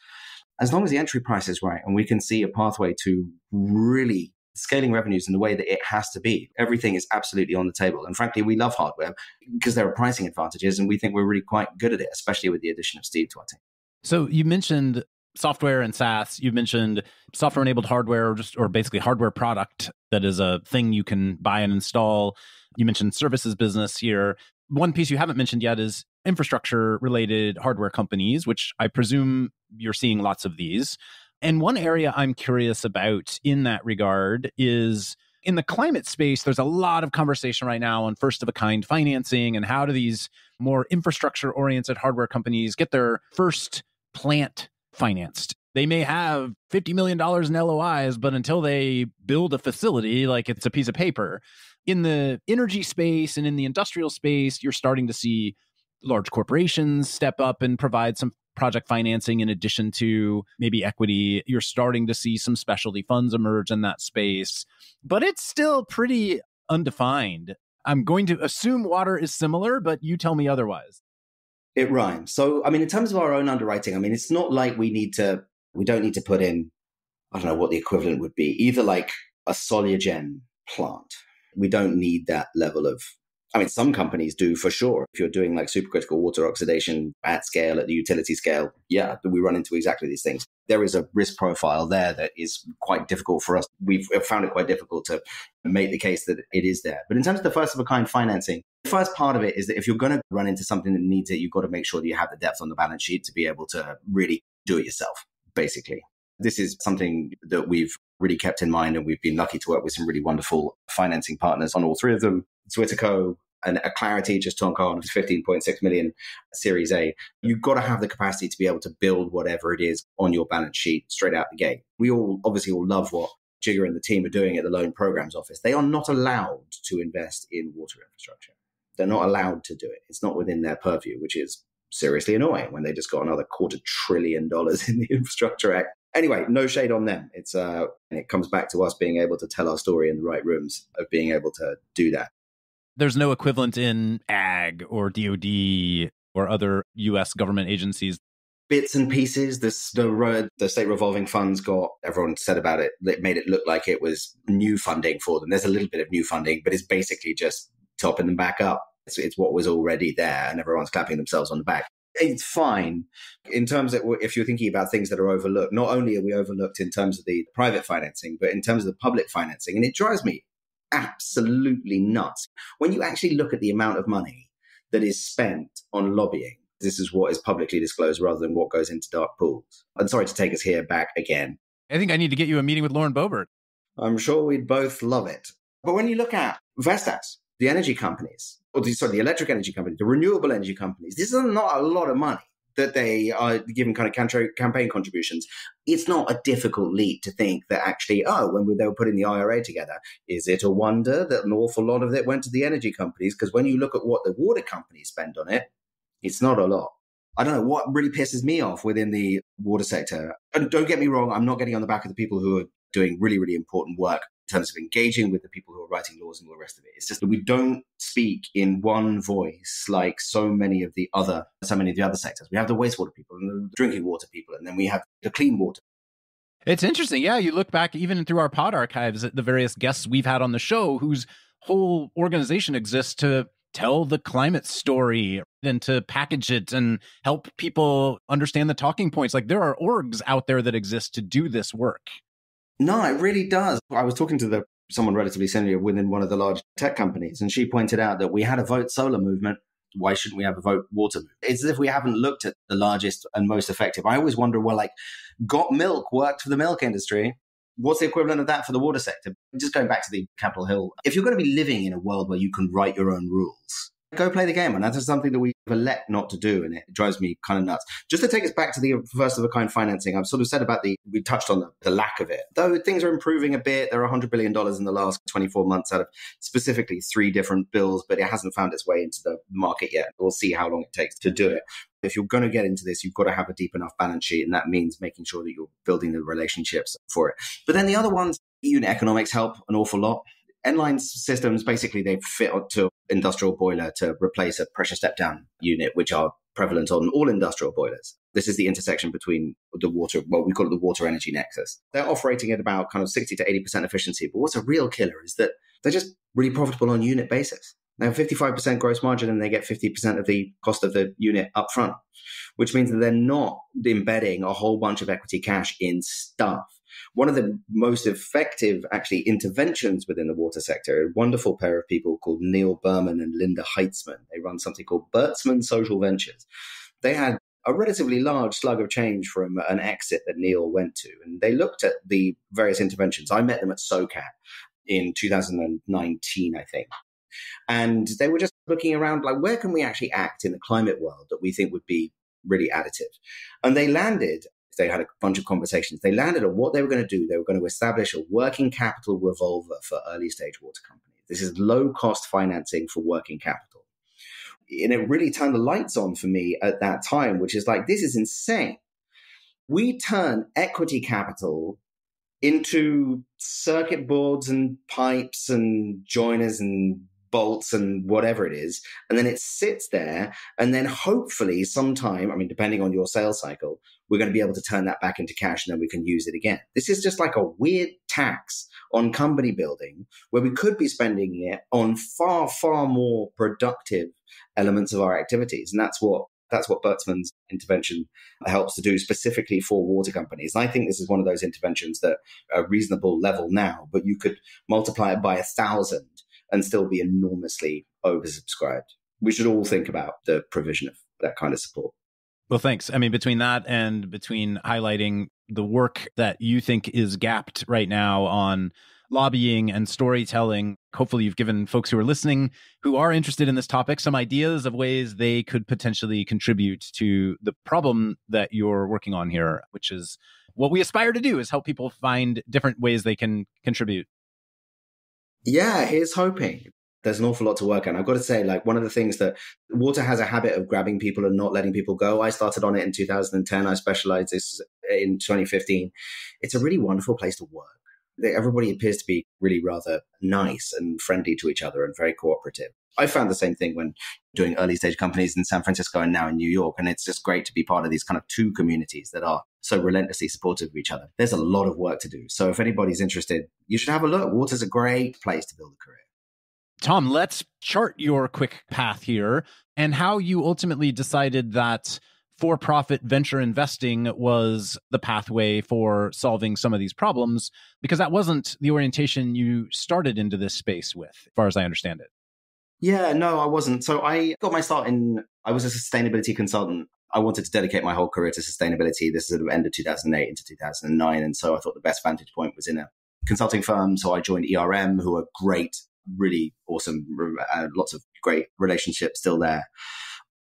as long as the entry price is right and we can see a pathway to really scaling revenues in the way that it has to be. Everything is absolutely on the table. And frankly, we love hardware because there are pricing advantages and we think we're really quite good at it, especially with the addition of Steve to our team.
So you mentioned software and SaaS. You mentioned software enabled hardware or just or basically hardware product that is a thing you can buy and install. You mentioned services business here. One piece you haven't mentioned yet is infrastructure related hardware companies, which I presume you're seeing lots of these. And one area I'm curious about in that regard is in the climate space, there's a lot of conversation right now on first of a kind financing and how do these more infrastructure oriented hardware companies get their first plant financed. They may have $50 million in LOIs, but until they build a facility, like it's a piece of paper. In the energy space and in the industrial space, you're starting to see large corporations step up and provide some project financing in addition to maybe equity. You're starting to see some specialty funds emerge in that space, but it's still pretty undefined. I'm going to assume water is similar, but you tell me otherwise.
It rhymes. So, I mean, in terms of our own underwriting, I mean, it's not like we need to, we don't need to put in, I don't know what the equivalent would be, either like a Solugen plant. We don't need that level of I mean, some companies do for sure. If you're doing like supercritical water oxidation at scale, at the utility scale, yeah, we run into exactly these things. There is a risk profile there that is quite difficult for us. We've uh, found it quite difficult to make the case that it is there. But in terms of the first of a kind financing, the first part of it is that if you're going to run into something that needs it, you've got to make sure that you have the depth on the balance sheet to be able to really do it yourself, basically. This is something that we've really kept in mind, and we've been lucky to work with some really wonderful financing partners on all three of them. Zwitterco, and Aclarity just on on 15.6 million series A, you've got to have the capacity to be able to build whatever it is on your balance sheet straight out the gate. We all obviously all love what Jigar and the team are doing at the loan programs office. They are not allowed to invest in water infrastructure. They're not allowed to do it. It's not within their purview, which is seriously annoying when they just got another quarter trillion dollars in the Infrastructure Act. Anyway, no shade on them. It's uh, and it comes back to us being able to tell our story in the right rooms of being able to do that.
There's no equivalent in ag or DoD or other U.S. government agencies
bits and pieces. This, the the state revolving funds got everyone said about it. It made it look like it was new funding for them. There's a little bit of new funding, but it's basically just topping them back up. It's, it's what was already there, and everyone's clapping themselves on the back. It's fine in terms of if you're thinking about things that are overlooked. Not only are we overlooked in terms of the private financing, but in terms of the public financing, and it drives me absolutely nuts when you actually look at the amount of money that is spent on lobbying this is what is publicly disclosed rather than what goes into dark pools. I'm sorry to take us here back again.
I think I need to get you a meeting with Lauren Boebert.
I'm sure we'd both love it. But when you look at Vestas, the energy companies, or the, sorry, the electric energy companies, the renewable energy companies, this is not a lot of money that they are giving kind of campaign contributions. It's not a difficult leap to think that actually, oh, when they were putting the IRA together, is it a wonder that an awful lot of it went to the energy companies? Because when you look at what the water companies spend on it, it's not a lot. I don't know what really pisses me off within the water sector. And don't get me wrong, I'm not getting on the back of the people who are doing really, really important work terms of engaging with the people who are writing laws and all the rest of it. It's just that we don't speak in one voice like so many of the other, so many of the other sectors. We have the wastewater people and the drinking water people, and then we have the clean water.
It's interesting. Yeah, you look back even through our pod archives at the various guests we've had on the show whose whole organization exists to tell the climate story and to package it and help people understand the talking points. Like there are orgs out there that exist to do this work.
No, it really does. I was talking to the someone relatively senior within one of the large tech companies, and she pointed out that we had a vote solar movement. Why shouldn't we have a vote water movement? It's as if we haven't looked at the largest and most effective. I always wonder, well, like, got milk worked for the milk industry. What's the equivalent of that for the water sector? Just going back to the Capitol Hill, if you're going to be living in a world where you can write your own rules, go play the game. And that's something that we've elect not to do. And it drives me kind of nuts. Just to take us back to the first of a kind financing, I've sort of said about the, we touched on the, the lack of it. Though things are improving a bit, there are $100 billion in the last 24 months out of specifically three different bills, but it hasn't found its way into the market yet. We'll see how long it takes to do it if you're going to get into this, you've got to have a deep enough balance sheet. And that means making sure that you're building the relationships for it. But then the other ones, unit economics help an awful lot. Enline systems, basically, they fit to industrial boiler to replace a pressure step down unit, which are prevalent on all industrial boilers. This is the intersection between the water, well, we call it the water energy nexus. They're operating at about kind of 60 to 80% efficiency. But what's a real killer is that they're just really profitable on unit basis. They have 55% gross margin and they get 50% of the cost of the unit up front, which means that they're not embedding a whole bunch of equity cash in stuff. One of the most effective, actually, interventions within the water sector, a wonderful pair of people called Neil Berman and Linda Heitzman. They run something called Bertzman Social Ventures. They had a relatively large slug of change from an exit that Neil went to. And they looked at the various interventions. I met them at SOCAP in 2019, I think. And they were just looking around like, where can we actually act in the climate world that we think would be really additive? And they landed, they had a bunch of conversations, they landed on what they were going to do. They were going to establish a working capital revolver for early stage water companies. This is low cost financing for working capital. And it really turned the lights on for me at that time, which is like, this is insane. We turn equity capital into circuit boards and pipes and joiners and bolts and whatever it is. And then it sits there. And then hopefully sometime, I mean, depending on your sales cycle, we're going to be able to turn that back into cash and then we can use it again. This is just like a weird tax on company building where we could be spending it on far, far more productive elements of our activities. And that's what that's what Bertzman's intervention helps to do specifically for water companies. And I think this is one of those interventions that are reasonable level now, but you could multiply it by a thousand and still be enormously oversubscribed. We should all think about the provision of that kind of support.
Well, thanks. I mean, between that and between highlighting the work that you think is gapped right now on lobbying and storytelling, hopefully you've given folks who are listening who are interested in this topic some ideas of ways they could potentially contribute to the problem that you're working on here, which is what we aspire to do is help people find different ways they can contribute
yeah, here's hoping. there's an awful lot to work on. I've got to say, like, one of the things that water has a habit of grabbing people and not letting people go. I started on it in 2010. I specialized this in 2015. It's a really wonderful place to work. Everybody appears to be really rather nice and friendly to each other and very cooperative. I found the same thing when doing early stage companies in San Francisco and now in New York. And it's just great to be part of these kind of two communities that are so relentlessly supportive of each other. There's a lot of work to do. So if anybody's interested, you should have a look. Water's a great place to build a career.
Tom, let's chart your quick path here and how you ultimately decided that for profit venture investing was the pathway for solving some of these problems, because that wasn't the orientation you started into this space with, as far as I understand it.
Yeah, no, I wasn't. So I got my start in, I was a sustainability consultant. I wanted to dedicate my whole career to sustainability. This is at the end of 2008 into 2009. And so I thought the best vantage point was in a consulting firm. So I joined ERM, who are great really awesome, uh, lots of great relationships still there.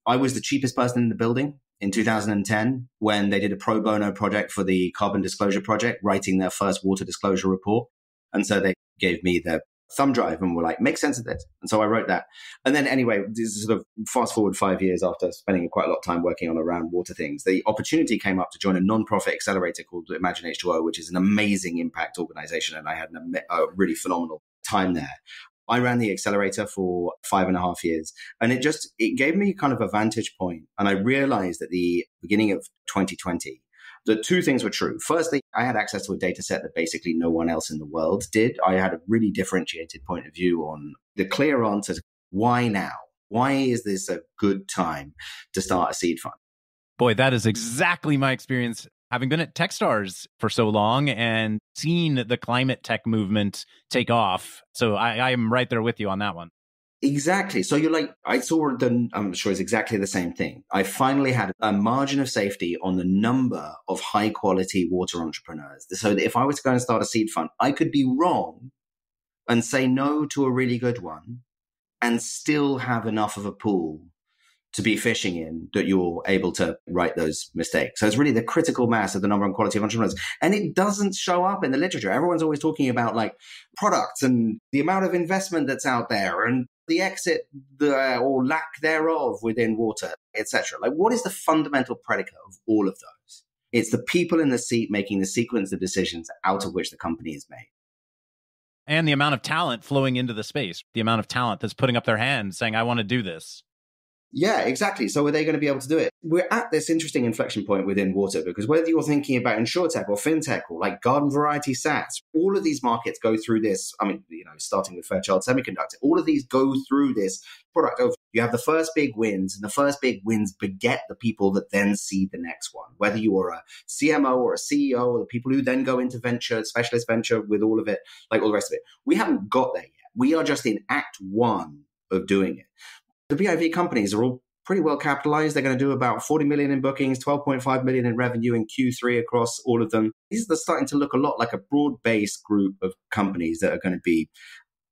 I was the cheapest person in the building in 2010 when they did a pro bono project for the Carbon Disclosure Project, writing their first water disclosure report. And so they gave me the thumb drive and were like, make sense of this. And so I wrote that. And then anyway, this is sort of fast forward five years after spending quite a lot of time working on around water things, the opportunity came up to join a non-profit accelerator called Imagine H2O, which is an amazing impact organization. And I had a really phenomenal time there. I ran the accelerator for five and a half years and it just, it gave me kind of a vantage point. And I realized at the beginning of 2020, the two things were true. Firstly, I had access to a data set that basically no one else in the world did. I had a really differentiated point of view on the clear answer to why now? Why is this a good time to start a seed fund?
Boy, that is exactly my experience having been at Techstars for so long and seen the climate tech movement take off. So I, I am right there with you on that one.
Exactly. So you're like, I saw the, I'm sure it's exactly the same thing. I finally had a margin of safety on the number of high quality water entrepreneurs. So if I was to go and start a seed fund, I could be wrong and say no to a really good one and still have enough of a pool to be fishing in that you're able to write those mistakes. So it's really the critical mass of the number and quality of entrepreneurs. And it doesn't show up in the literature. Everyone's always talking about like products and the amount of investment that's out there and the exit the, uh, or lack thereof within water, etc. Like what is the fundamental predicate of all of those? It's the people in the seat making the sequence of decisions out of which the company is made
and the amount of talent flowing into the space, the amount of talent that's putting up their hand saying, I want to do this.
Yeah, exactly. So are they going to be able to do it? We're at this interesting inflection point within water because whether you're thinking about insurtech or fintech or like garden variety SaaS, all of these markets go through this. I mean, you know, starting with Fairchild Semiconductor, all of these go through this product of you have the first big wins and the first big wins beget the people that then see the next one. Whether you are a CMO or a CEO or the people who then go into venture, specialist venture with all of it, like all the rest of it. We haven't got there yet. We are just in act one of doing it. The BIV companies are all pretty well capitalized. They're going to do about 40 million in bookings, 12.5 million in revenue in Q3 across all of them. These are starting to look a lot like a broad based group of companies that are going to be,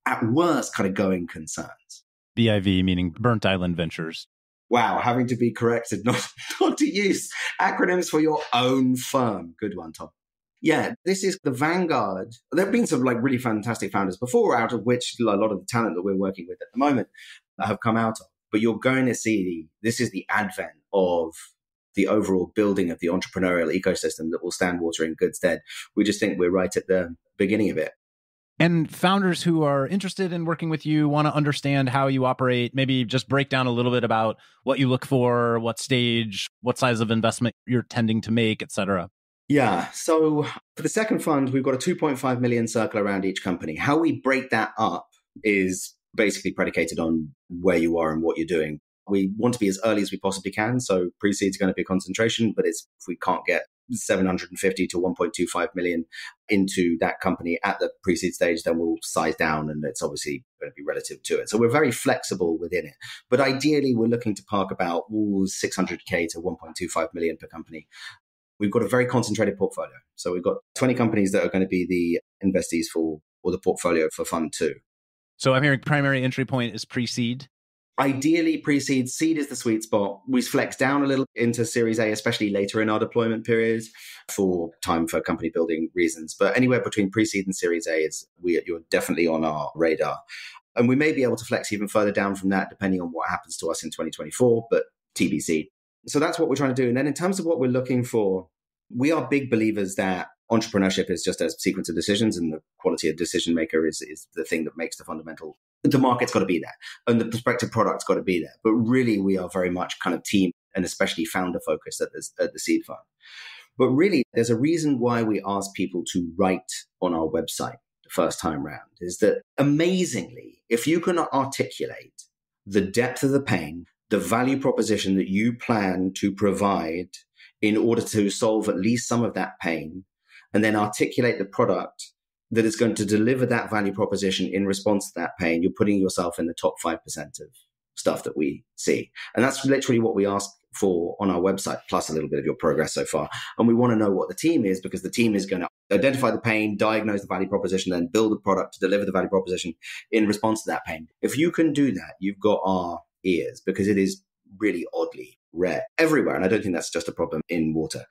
at worst, kind of going concerns.
BIV meaning Burnt Island Ventures.
Wow, having to be corrected not, not to use acronyms for your own firm. Good one, Tom. Yeah, this is the vanguard. There have been some like really fantastic founders before, out of which a lot of the talent that we're working with at the moment have come out of. But you're going to see the this is the advent of the overall building of the entrepreneurial ecosystem that will stand water in good stead. We just think we're right at the beginning of it.
And founders who are interested in working with you want to understand how you operate, maybe just break down a little bit about what you look for, what stage, what size of investment you're tending to make, et cetera.
Yeah. So for the second fund, we've got a 2.5 million circle around each company. How we break that up is basically predicated on where you are and what you're doing. We want to be as early as we possibly can. So pre-seed is going to be a concentration, but it's if we can't get 750 to 1.25 million into that company at the pre-seed stage, then we'll size down and it's obviously going to be relative to it. So we're very flexible within it. But ideally, we're looking to park about ooh, 600K to 1.25 million per company. We've got a very concentrated portfolio. So we've got 20 companies that are going to be the investees for or the portfolio for fund two.
So I'm hearing primary entry point is pre-seed.
Ideally, pre-seed. Seed is the sweet spot. We flex down a little into Series A, especially later in our deployment period for time for company building reasons. But anywhere between pre-seed and Series A is we you're definitely on our radar. And we may be able to flex even further down from that depending on what happens to us in 2024, but TBC. So that's what we're trying to do. And then in terms of what we're looking for, we are big believers that entrepreneurship is just a sequence of decisions and the quality of decision maker is, is the thing that makes the fundamental the market's got to be there and the prospective product's got to be there. But really we are very much kind of team and especially founder focused at the, at the seed fund. But really there's a reason why we ask people to write on our website the first time round is that amazingly if you cannot articulate the depth of the pain the value proposition that you plan to provide in order to solve at least some of that pain and then articulate the product that is going to deliver that value proposition in response to that pain, you're putting yourself in the top 5% of stuff that we see. And that's literally what we ask for on our website, plus a little bit of your progress so far. And we want to know what the team is because the team is going to identify the pain, diagnose the value proposition, then build the product to deliver the value proposition in response to that pain. If you can do that, you've got our ears because it is really oddly rare everywhere. And I don't think that's just a problem in water.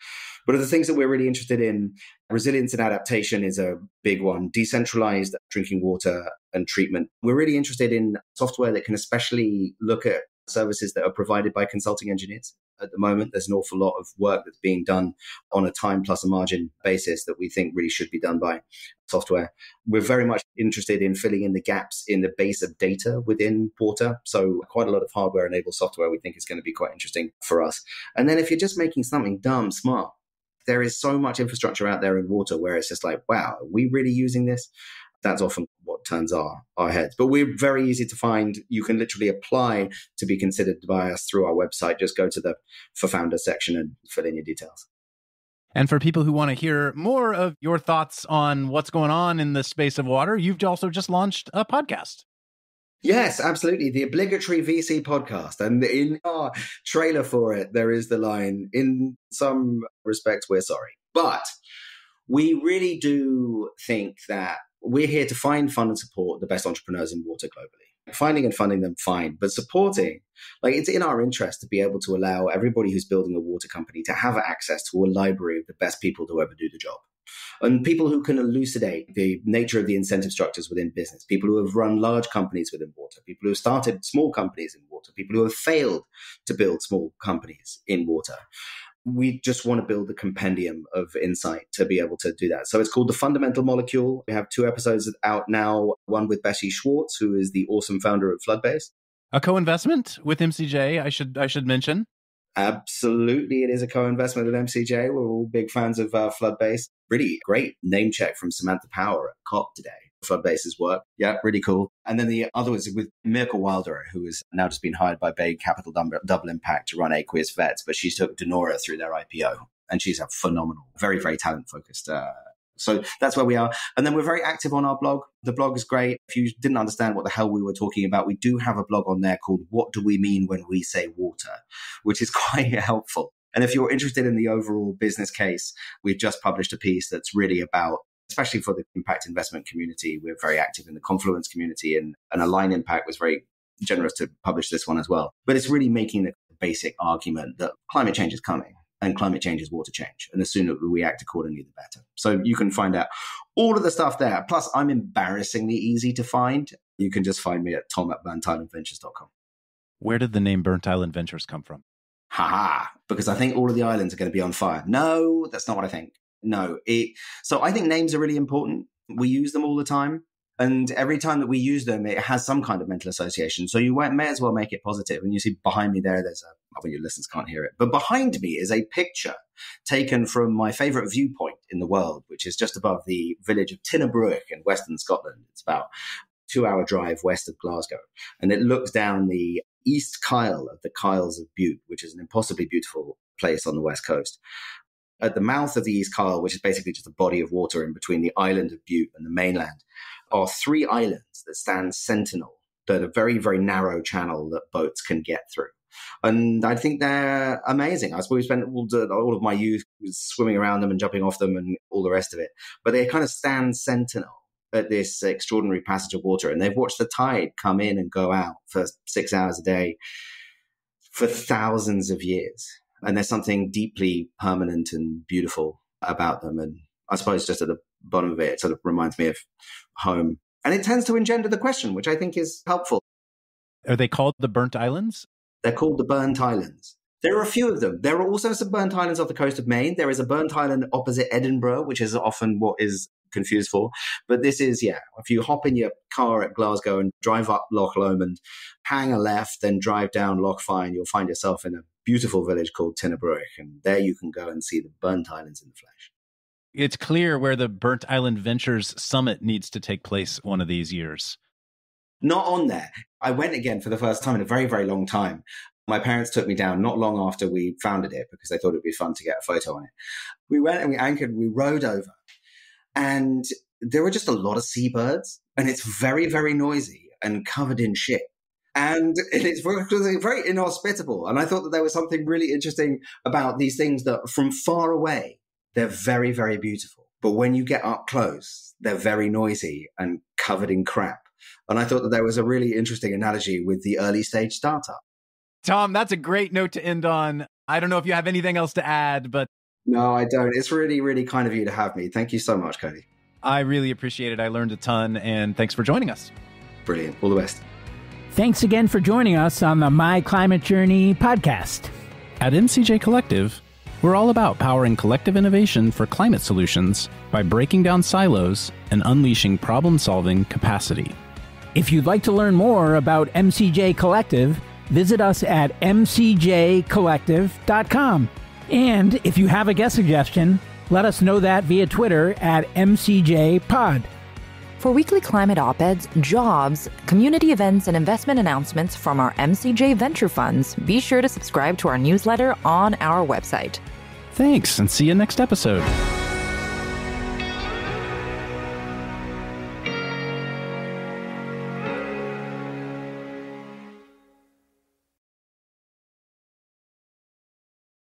But of the things that we're really interested in, resilience and adaptation is a big one, decentralized drinking water and treatment. We're really interested in software that can especially look at services that are provided by consulting engineers. At the moment, there's an awful lot of work that's being done on a time plus a margin basis that we think really should be done by software. We're very much interested in filling in the gaps in the base of data within water. So, quite a lot of hardware enabled software we think is going to be quite interesting for us. And then, if you're just making something dumb smart, there is so much infrastructure out there in water where it's just like, wow, are we really using this? That's often turns our, our heads. But we're very easy to find. You can literally apply to be considered by us through our website. Just go to the for founder section and fill in your details.
And for people who want to hear more of your thoughts on what's going on in the space of water, you've also just launched a podcast.
Yes, absolutely. The obligatory VC podcast. And in our trailer for it, there is the line in some respects, we're sorry. But we really do think that we're here to find, fund, and support the best entrepreneurs in water globally. Finding and funding them, fine, but supporting, like it's in our interest to be able to allow everybody who's building a water company to have access to a library of the best people to ever do the job. And people who can elucidate the nature of the incentive structures within business, people who have run large companies within water, people who have started small companies in water, people who have failed to build small companies in water we just want to build a compendium of insight to be able to do that. So it's called The Fundamental Molecule. We have two episodes out now, one with Bessie Schwarz, who is the awesome founder of Floodbase.
A co-investment with MCJ, I should I should mention.
Absolutely, it is a co-investment at MCJ. We're all big fans of uh, Floodbase. Really great name check from Samantha Power at COP today. Floodbase's work. Yeah, really cool. And then the other was with Mirka Wilder, who has now just been hired by Bain Capital Double Impact to run Aqueous Vets, but she took De Nora through their IPO. And she's a phenomenal, very, very talent focused uh, so that's where we are. And then we're very active on our blog. The blog is great. If you didn't understand what the hell we were talking about, we do have a blog on there called What Do We Mean When We Say Water, which is quite helpful. And if you're interested in the overall business case, we've just published a piece that's really about especially for the impact investment community. We're very active in the Confluence community, and, and Align Impact was very generous to publish this one as well. But it's really making the basic argument that climate change is coming and climate change is water change. And the sooner we act accordingly, the better. So you can find out all of the stuff there. Plus, I'm embarrassingly easy to find. You can just find me at tom at burntislandventures.com.
Where did the name Burnt Island Ventures come from?
Haha, because I think all of the islands are going to be on fire. No, that's not what I think. No, it. So I think names are really important. We use them all the time, and every time that we use them, it has some kind of mental association. So you may as well make it positive. And you see behind me there, there's a. Well, your listeners can't hear it, but behind me is a picture taken from my favorite viewpoint in the world, which is just above the village of Tighnabruaich in western Scotland. It's about two hour drive west of Glasgow. And it looks down the East Kyle of the Kyles of Bute, which is an impossibly beautiful place on the west coast at the mouth of the East Kyle, which is basically just a body of water in between the island of Bute and the mainland, are three islands that stand sentinel, that are very, very narrow channel that boats can get through. And I think they're amazing. I suppose we spent all, all of my youth swimming around them and jumping off them and all the rest of it. But they kind of stand sentinel at this extraordinary passage of water. And they've watched the tide come in and go out for six hours a day for thousands of years and there's something deeply permanent and beautiful about them. And I suppose just at the bottom of it, it sort of reminds me of home. And it tends to engender the question, which I think is helpful.
Are they called the Burnt Islands?
They're called the Burnt Islands. There are a few of them. There are also some burnt islands off the coast of Maine. There is a burnt island opposite Edinburgh, which is often what is confused for. But this is, yeah, if you hop in your car at Glasgow and drive up Loch Lomond, hang a left, then drive down Loch Fyne, you'll find yourself in a beautiful village called Tighnabruaich. And there you can go and see the burnt islands in the flesh.
It's clear where the Burnt Island Ventures Summit needs to take place one of these years.
Not on there. I went again for the first time in a very, very long time. My parents took me down not long after we founded it because they thought it'd be fun to get a photo on it. We went and we anchored, we rowed over, and there were just a lot of seabirds, and it's very, very noisy and covered in shit. And it's very inhospitable. And I thought that there was something really interesting about these things that from far away, they're very, very beautiful. But when you get up close, they're very noisy and covered in crap. And I thought that there was a really interesting analogy with the early stage startup.
Tom, that's a great note to end on. I don't know if you have anything else to add, but.
No, I don't. It's really, really kind of you to have me. Thank you so much, Cody.
I really appreciate it. I learned a ton, and thanks for joining us.
Brilliant. All the best.
Thanks again for joining us on the My Climate Journey podcast.
At MCJ Collective, we're all about powering collective innovation for climate solutions by breaking down silos and unleashing problem solving capacity.
If you'd like to learn more about MCJ Collective, visit us at mcjcollective.com. And if you have a guest suggestion, let us know that via Twitter at MCJPod.
For weekly climate op eds, jobs, community events, and investment announcements from our MCJ venture funds, be sure to subscribe to our newsletter on our website.
Thanks, and see you next episode.